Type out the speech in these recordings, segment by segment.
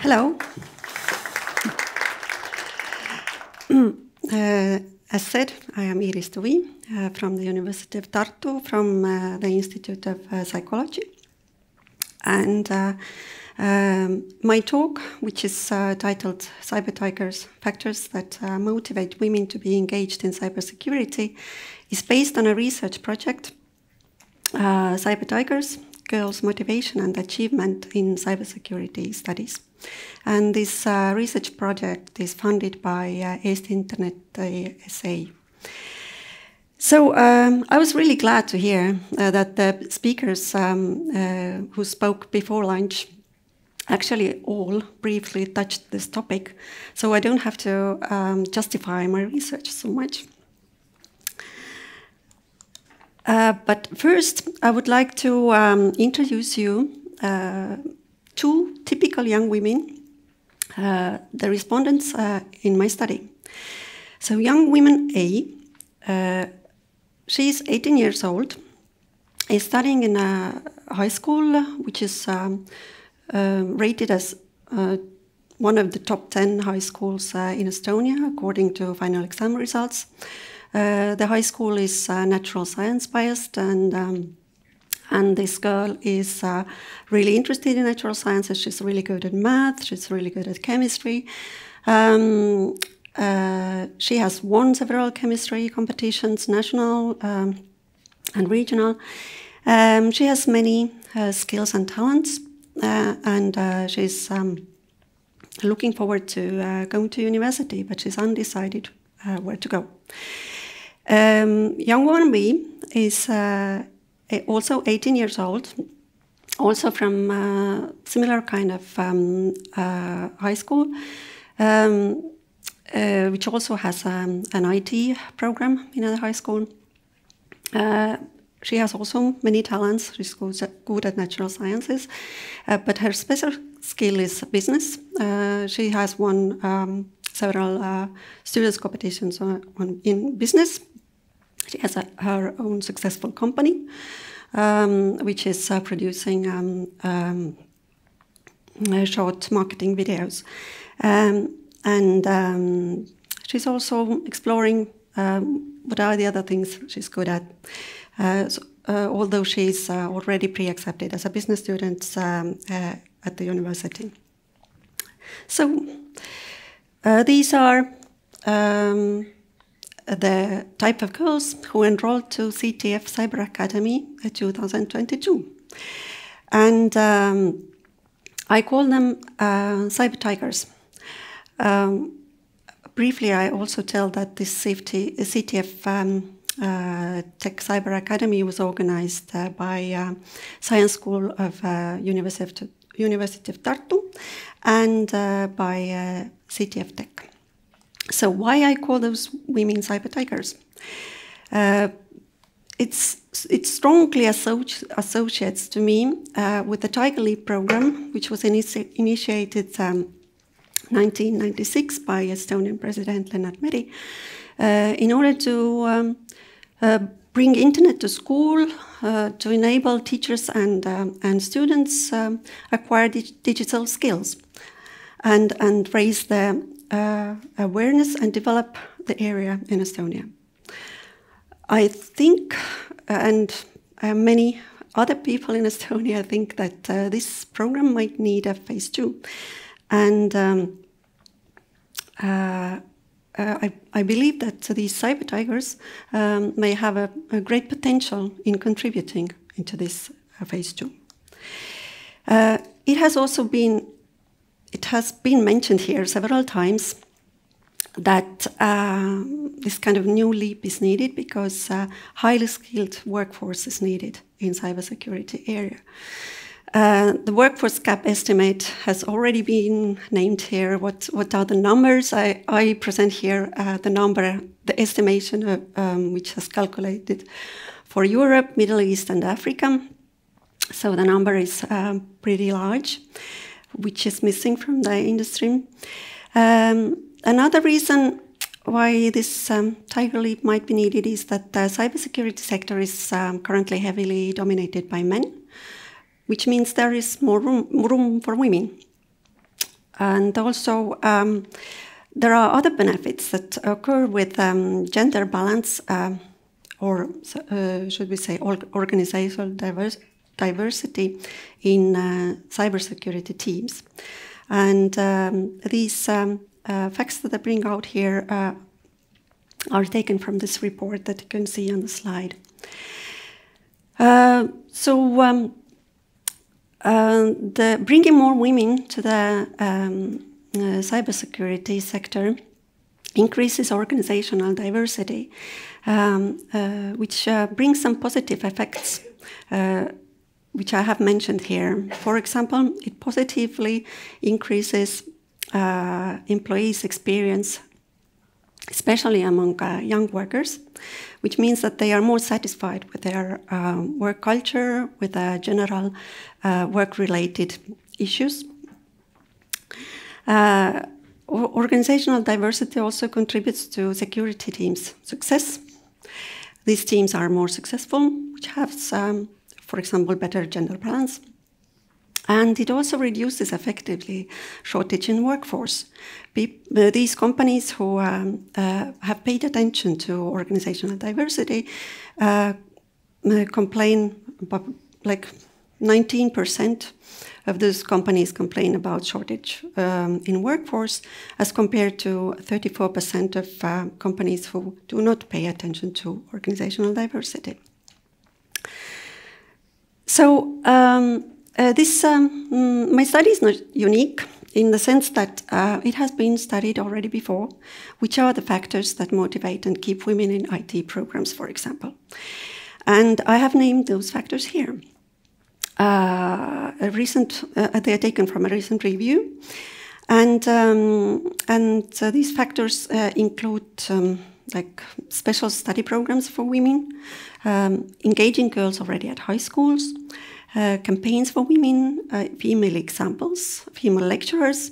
Hello. Uh, as said, I am Iiris Tuvi uh, from the University of Tartu, from uh, the Institute of uh, Psychology. And uh, um, my talk, which is uh, titled CyberTygers Factors That Motivate Women to Be Engaged in Cybersecurity, is based on a research project, CyberTygers Girls' Motivation and Achievement in Cybersecurity Studies. And this uh, research project is funded by uh, Eesti Internet uh, SA. So um, I was really glad to hear uh, that the speakers um, uh, who spoke before lunch actually all briefly touched this topic, so I don't have to um, justify my research so much. Uh, but first, I would like to um, introduce you two typical young women, uh, the respondents uh, in my study. So, young woman A, uh, she's 18 years old, is studying in a high school which is um, uh, rated as uh, one of the top 10 high schools uh, in Estonia according to final exam results. the high school is natural science biased and um, and this girl is uh, really interested in natural sciences. She's really good at math. She's really good at chemistry. Um, uh, she has won several chemistry competitions, national um, and regional. Um, she has many uh, skills and talents, uh, and uh, she's um, looking forward to uh, going to university, but she's undecided where to go. Um, young woman B is Eh, also 18 years old, also from uh, similar kind of um, uh, high school, um, uh, which also has um, an IT program in a high school. Uh, she has also many talents. She's good at natural sciences, uh, but her special skill is business. Uh, she has won um, several students' competitions on, on, in business she has a, her own successful company, um, which is uh, producing um, um, uh, short marketing videos. Um, and um, she's also exploring um, what are the other things she's good at. Uh, so, uh, although she's uh, already pre accepted as a business student uh, at the university. So, these are um, the type of girls who enrolled to CTF Cyber Academy in 2022. And um, I call them uh, Cyber Tigers. Um, briefly, I also tell that this safety, CTF um, uh, Tech Cyber Academy was organized uh, by uh, Science School of uh, University of, University of Tartu and uh, by CTF Tech. So why I call those women cyber tigers? Uh, it's it strongly associ associates to me uh, with the Tiger Leap program, which was initi initiated um, 1996 by Estonian President Lennart Meri, uh, in order to um, uh, bring internet to school, uh, to enable teachers and um, and students um, acquire dig digital skills, and and raise the uh, awareness and develop the area in Estonia. I think, and uh, many other people in Estonia think that uh, this program might need a phase two. And um, uh, uh, I, I, believe that these cyber tigers um, may have a, a, great potential in contributing into this uh, phase two. it has also been it has been mentioned here several times that uh, this kind of new leap is needed because uh, highly skilled workforce is needed in cybersecurity area. Uh, the workforce gap estimate has already been named here. What, what are the numbers? I, I present here uh, the number, the estimation of, um, which has calculated for Europe, Middle East, and Africa. So the number is um, pretty large which is missing from the industry. Um, another reason why this um, tiger leap might be needed is that the cybersecurity sector is um, currently heavily dominated by men, which means there is more room, room for women. and also um, there are other benefits that occur with um, gender balance, uh, or uh, should we say, organizational diverse, diversity in uh, cybersecurity teams. And um, these um, uh, facts that I bring out here uh, are taken from this report that you can see on the slide. So, um, the bringing more women to the um, uh, cybersecurity sector increases organizational diversity, um, uh, which uh, brings some positive effects, which I have mentioned here. For example, it positively increases uh, employees' experience especially among uh, young workers, which means that they are more satisfied with their uh, work culture, with general uh, work related issues. Uh, organizational diversity also contributes to security teams' success. These teams are more successful, which have, um, for example, better gender balance and it also reduces effectively shortage in workforce. Uh, these companies who um, uh, have paid attention to organizational diversity uh, uh complain like 19% of those companies complain about shortage um, in workforce as compared to 34% of uh, companies who do not pay attention to organizational diversity. So um, uh, this um, mm, my study is not unique in the sense that uh, it has been studied already before, which are the factors that motivate and keep women in IT programs, for example. And I have named those factors here. Uh, a recent, uh, they are taken from a recent review, and um, and uh, these factors uh, include um, like special study programs for women, um, engaging girls already at high schools, uh, campaigns for women, uh, female examples, female lecturers,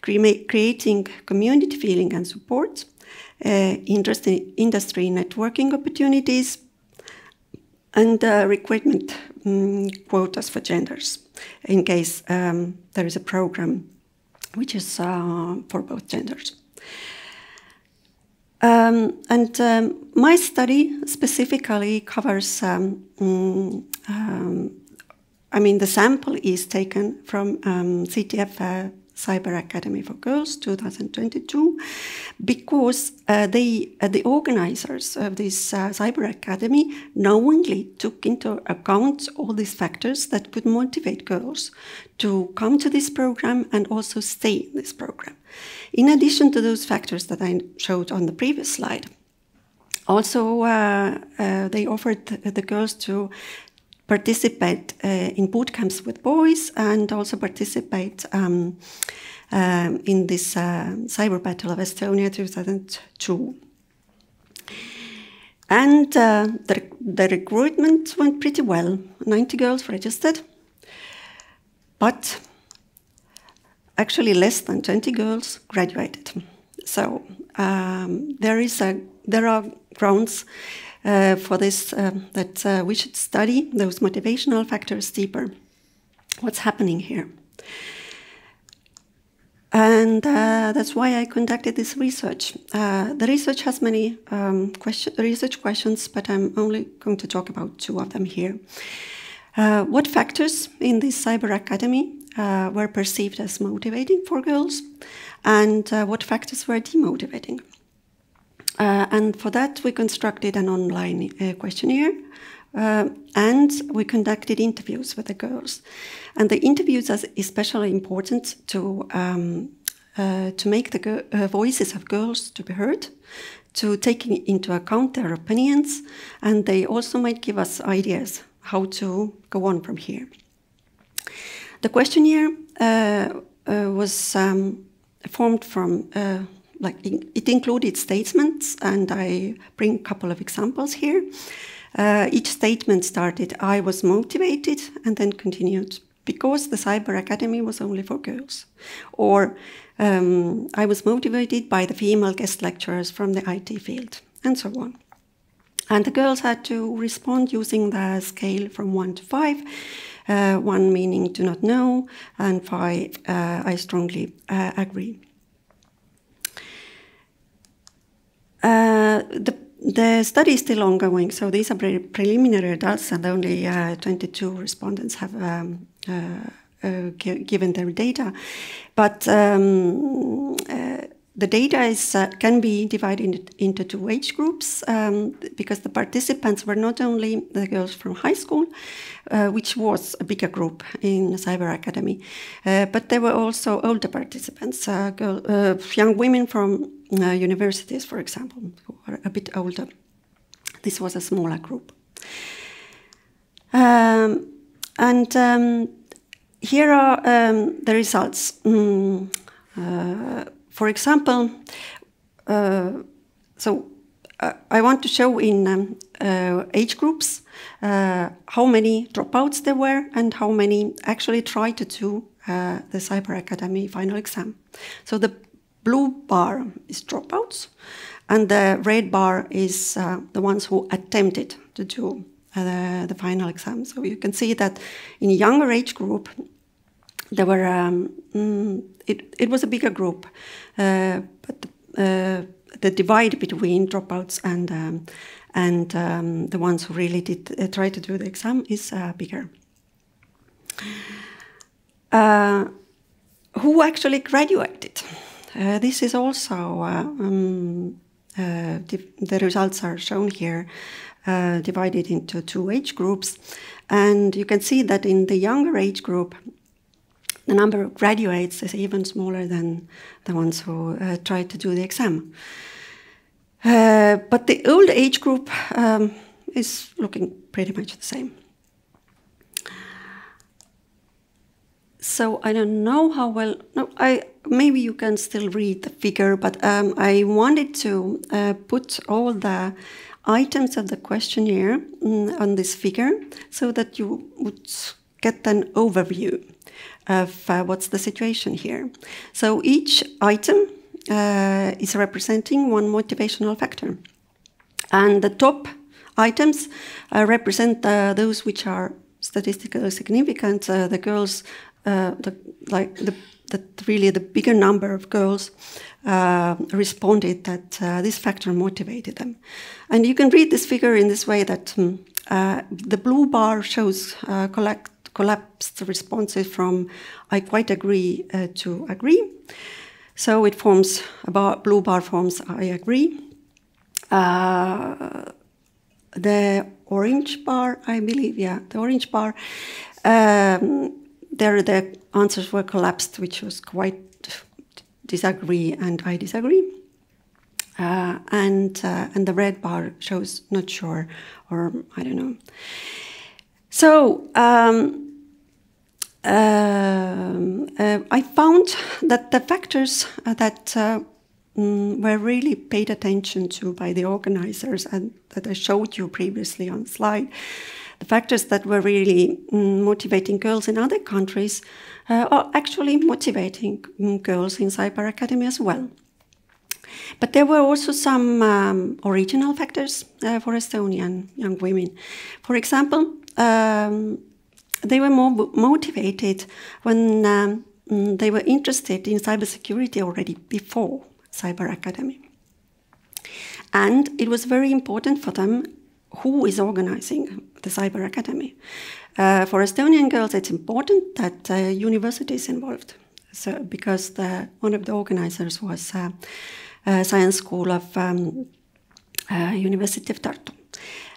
cre creating community feeling and support, uh, industry, industry networking opportunities, and uh, recruitment um, quotas for genders in case um, there is a program which is uh, for both genders. Um, and um, my study specifically covers um, mm, um I mean, the sample is taken from um, CTF uh, Cyber Academy for Girls 2022 because uh, they, uh, the organizers of this uh, Cyber Academy knowingly took into account all these factors that could motivate girls to come to this program and also stay in this program. In addition to those factors that I showed on the previous slide, also, uh, uh, they offered the, girls to participate uh, in boot camps with boys and also participate um, um, in this uh, cyber battle of Estonia 2002. And uh, the, the recruitment went pretty well. 90 girls registered, but actually less than 20 girls graduated. So um, there is a there are grounds uh, for this um, that uh, we should study those motivational factors deeper. What's happening here? And uh, that's why I conducted this research. Uh, the research has many um, question, research questions, but I'm only going to talk about two of them here. Uh, what factors in this cyber academy uh, were perceived as motivating for girls, and what factors were demotivating? Uh, and for that, we constructed an online uh, questionnaire uh, and we conducted interviews with the girls. And the interviews are especially important to, um, uh, to make the uh, voices of girls to be heard, to take into account their opinions, and they also might give us ideas how to go on from here. The questionnaire uh, was um, formed from like it included statements, and I bring a couple of examples here. Uh, each statement started, I was motivated, and then continued, because the Cyber Academy was only for girls. Or, um, I was motivated by the female guest lecturers from the IT field, and so on. And the girls had to respond using the scale from 1 to 5. Uh, 1 meaning do not know, and 5 uh, I strongly uh, agree. Uh, the, the study is still ongoing, so these are pre preliminary results, and only uh, 22 respondents have um, uh, given their data. But um, the data is, uh, can be divided into two age groups um, because the participants were not only the girls from high school, uh, which was a bigger group in Cyber Academy, uh, but there were also older participants, uh, girl, uh, young women from uh, universities, for example, who are a bit older. This was a smaller group. Um, and um, here are um, the results. For example, uh, so uh, I want to show in um, uh, age groups uh, how many dropouts there were and how many actually tried to do uh, the Cyber Academy final exam. So the blue bar is dropouts, and the red bar is uh, the ones who attempted to do the, the final exam. So you can see that in younger age group, there were um, mm, it, it was a bigger group, uh, but uh, the divide between dropouts and um, and um, the ones who really did uh, try to do the exam is uh, bigger. Uh, who actually graduated? Uh, this is also um, the results are shown here. divided into two age groups, and you can see that in the younger age group, the number of graduates is even smaller than the ones who uh, try to do the exam. Uh, but the old age group um, is looking pretty much the same. So I don't know how well. No, I maybe you can still read the figure, but um, I wanted to uh, put all the items of the questionnaire mm, on this figure so that you would get an overview of uh, what's the situation here. So each item uh, is representing one motivational factor. And the top items uh, represent uh, those which are statistically significant. Uh, the girls, uh, the, like the, the, really the bigger number of girls responded that this factor motivated them. And you can read this figure in this way that um, the blue bar shows collect collapsed responses from I quite agree uh, to agree. So it forms, a bar, blue bar forms I agree. Uh, the orange bar, I believe, yeah, the orange bar, um, there the answers were collapsed, which was quite disagree and I disagree. Uh, and uh, and the red bar shows not sure or I don't know. So um, I found that the factors uh, that uh, mm, were really paid attention to by the organizers and that I showed you previously on slide, the factors that were really mm, motivating girls in other countries uh, are actually motivating mm, girls in Cyber Academy as well. But there were also some um, original factors uh, for Estonian young women. For example, um, they were more motivated when um, mm, they were interested in cybersecurity already before Cyber Academy. And it was very important for them who is organizing the Cyber Academy. Uh, for Estonian girls, it's important that uh, university is involved. So, because the, one of the organizers was uh, Science School of um, uh, University of Tartu.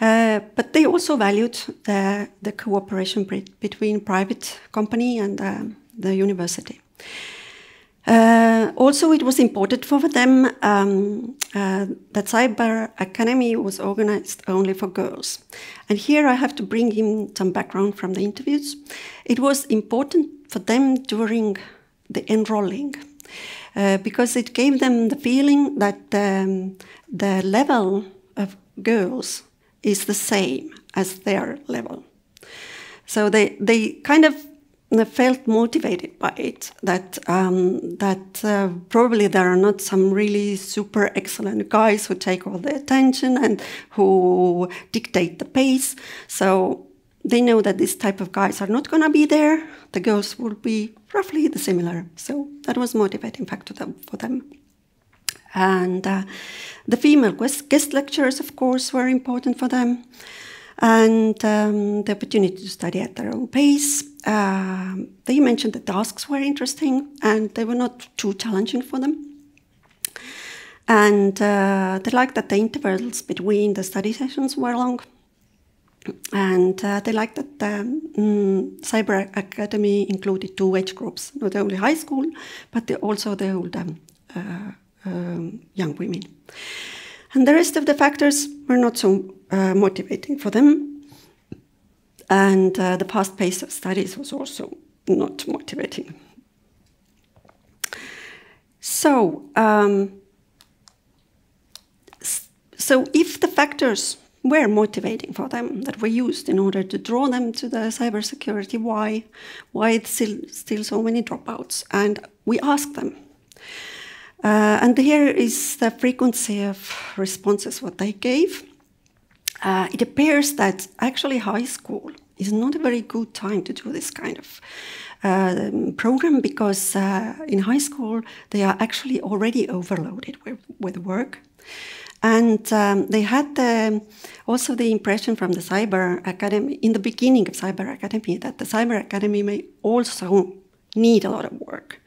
Uh, but they also valued the, the cooperation between private company and uh, the university. Uh, also, it was important for them um, uh, that Cyber Academy was organized only for girls. And here I have to bring in some background from the interviews. It was important for them during the enrolling uh, because it gave them the feeling that um, the level of girls is the same as their level. So they, they kind of felt motivated by it. That um, that uh, probably there are not some really super excellent guys who take all the attention and who dictate the pace. So they know that this type of guys are not going to be there. The girls will be roughly the similar. So that was motivating factor for them. And uh, the female guest lecturers, of course, were important for them. And um, the opportunity to study at their own pace. Uh, they mentioned the tasks were interesting and they were not too challenging for them. And uh, they liked that the intervals between the study sessions were long. And uh, they liked that the um, Cyber Academy included two age groups, not only high school, but also the older uh, um, young women. And the rest of the factors were not so uh, motivating for them. And uh, the fast pace of studies was also not motivating. So, um, so if the factors were motivating for them that were used in order to draw them to the cybersecurity, why, why still, still so many dropouts? And we asked them, uh, and here is the frequency of responses what they gave. Uh, it appears that actually high school is not a very good time to do this kind of uh, program because uh, in high school they are actually already overloaded with, with work. And um, they had the, also the impression from the Cyber Academy, in the beginning of Cyber Academy, that the Cyber Academy may also need a lot of work.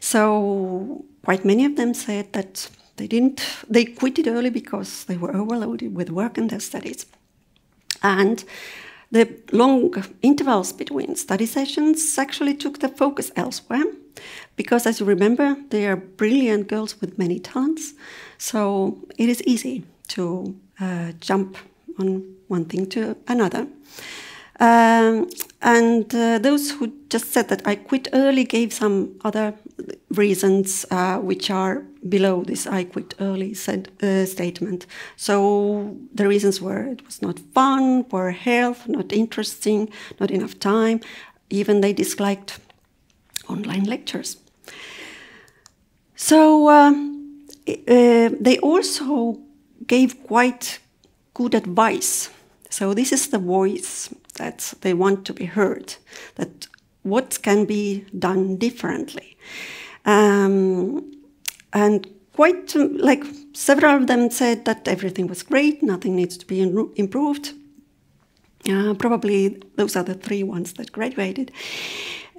So quite many of them said that they didn't, they quit it early because they were overloaded with work and their studies. And the long intervals between study sessions actually took the focus elsewhere because, as you remember, they are brilliant girls with many talents. So it is easy to uh, jump on one thing to another. Um, and uh, those who just said that I quit early gave some other reasons uh, which are below this I quit early said, uh, statement. So the reasons were it was not fun, poor health, not interesting, not enough time. Even they disliked online lectures. So uh, uh, they also gave quite good advice. So this is the voice that they want to be heard, that what can be done differently. Um, and quite like several of them said that everything was great, nothing needs to be improved. Uh, probably those are the three ones that graduated.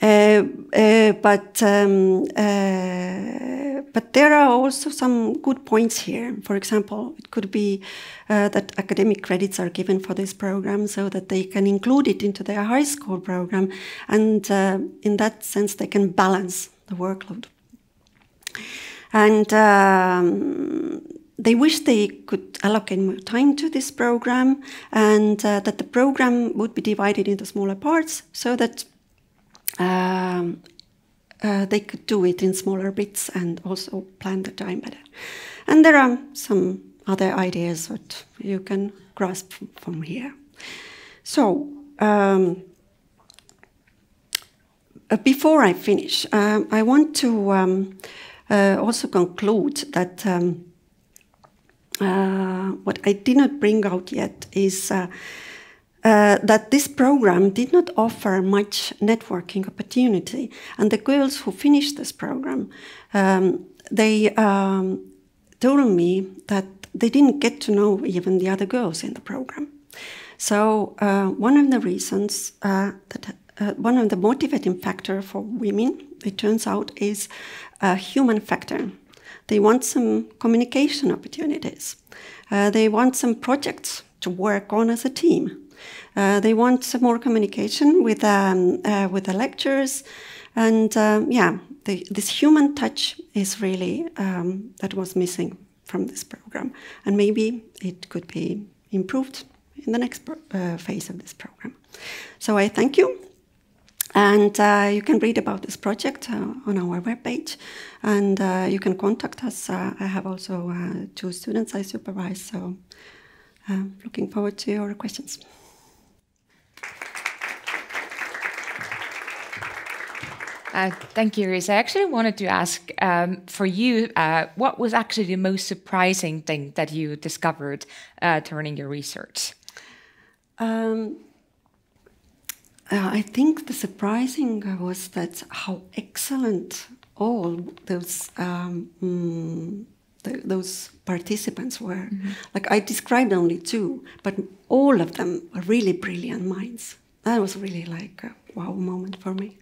Uh, uh, but um, uh, but there are also some good points here. For example, it could be uh, that academic credits are given for this program so that they can include it into their high school program, and uh, in that sense, they can balance the workload. And um, they wish they could allocate more time to this program and uh, that the program would be divided into smaller parts so that um, uh, they could do it in smaller bits and also plan the time better. And there are some other ideas that you can grasp from here. So, um, before I finish, um, I want to um, uh, also conclude that um, uh, what I did not bring out yet is uh, uh, that this program did not offer much networking opportunity. And the girls who finished this program, um, they um, told me that they didn't get to know even the other girls in the program. So uh, one of the reasons uh, that uh, one of the motivating factor for women, it turns out, is a human factor. They want some communication opportunities. Uh, they want some projects to work on as a team. Uh, they want some more communication with um, uh, with the lecturers, and um, yeah, the, this human touch is really um, that was missing from this program, and maybe it could be improved in the next uh, phase of this program. So I thank you. And uh, you can read about this project uh, on our webpage, and uh, you can contact us. Uh, I have also uh, two students I supervise, so looking forward to your questions. Uh, thank you, Iiris. I actually wanted to ask um, for you, uh, what was actually the most surprising thing that you discovered uh, during your research? Um, uh, I think the surprising was that how excellent all those um, mm, the, those participants were. Mm -hmm. Like I described only two, but all of them were really brilliant minds. That was really like a wow moment for me.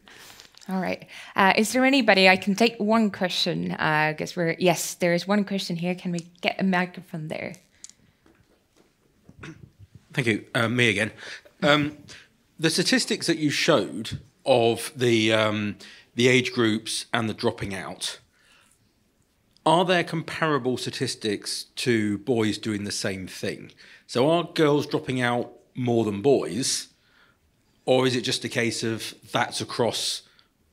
All right. Uh, is there anybody I can take one question? Uh, I guess we're yes. There is one question here. Can we get a microphone there? Thank you. Uh, me again. Um, the statistics that you showed of the um, the age groups and the dropping out. Are there comparable statistics to boys doing the same thing? So are girls dropping out more than boys, or is it just a case of that's across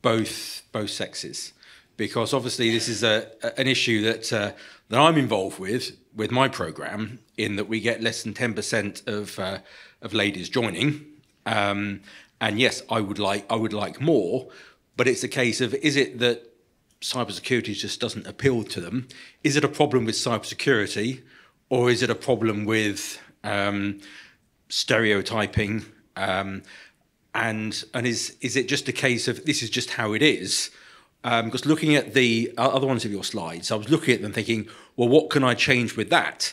both both sexes? Because obviously this is a, an issue that uh, that I'm involved with with my program, in that we get less than ten percent of uh, of ladies joining, um, and yes, I would like I would like more, but it's a case of is it that cybersecurity just doesn't appeal to them? Is it a problem with cybersecurity, or is it a problem with um, stereotyping? Um, and and is is it just a case of this is just how it is? Um, because looking at the other ones of your slides, I was looking at them thinking, well, what can I change with that?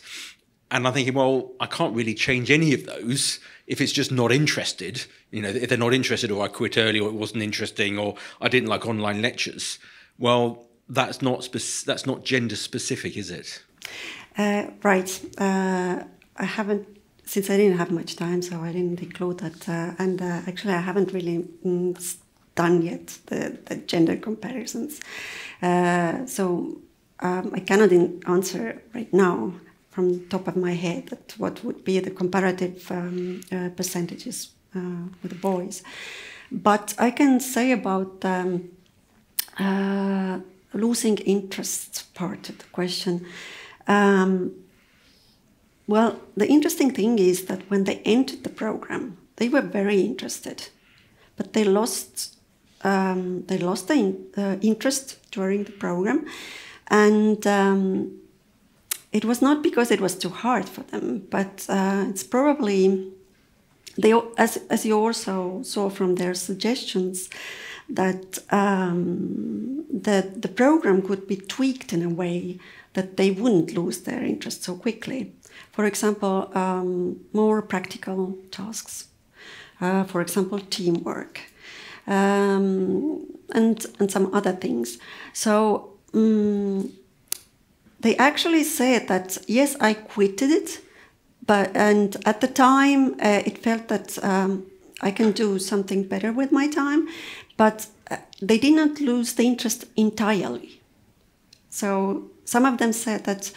And I'm thinking, well, I can't really change any of those if it's just not interested. You know, if they're not interested, or I quit early, or it wasn't interesting, or I didn't like online lectures. Well, that's not that's not gender specific, is it? Uh, right. Uh, I haven't since I didn't have much time, so I didn't include that. Uh, and uh, actually, I haven't really mm, done yet the, the gender comparisons. Uh, so um, I cannot answer right now from the top of my head that what would be the comparative um, uh, percentages with the boys. But I can say about um, uh, losing interest part of the question. Um, well, the interesting thing is that when they entered the program, they were very interested, but they lost um, they lost the in, uh, interest during the program, and um, it was not because it was too hard for them, but uh, it's probably they as as you also saw from their suggestions that um, that the program could be tweaked in a way that they wouldn't lose their interest so quickly. For example, um, more practical tasks. Uh, for example, teamwork, um, and and some other things. So um, they actually said that yes, I quitted it, but and at the time uh, it felt that um, I can do something better with my time, but uh, they did not lose the interest entirely. So some of them said that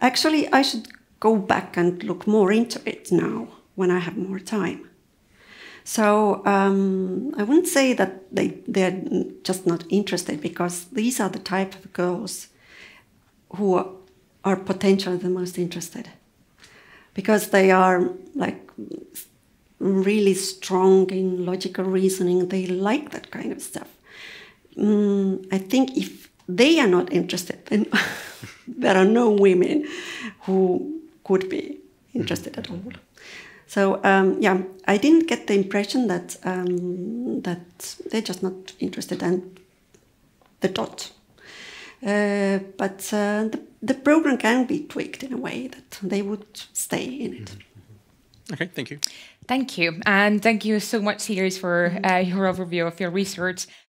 actually I should go back and look more into it now when I have more time. So um, I wouldn't say that they they're just not interested because these are the type of girls who are, potentially the most interested because they are like really strong in logical reasoning. They like that kind of stuff. Mm, I think if they are not interested, then there are no women who could be interested at all. So um, yeah, I didn't get the impression that um, that they're just not interested and the dot. Uh, but uh, the, the program can be tweaked in a way that they would stay in it. Okay, thank you. Thank you. And thank you so much, Iiris, for uh, your overview of your research.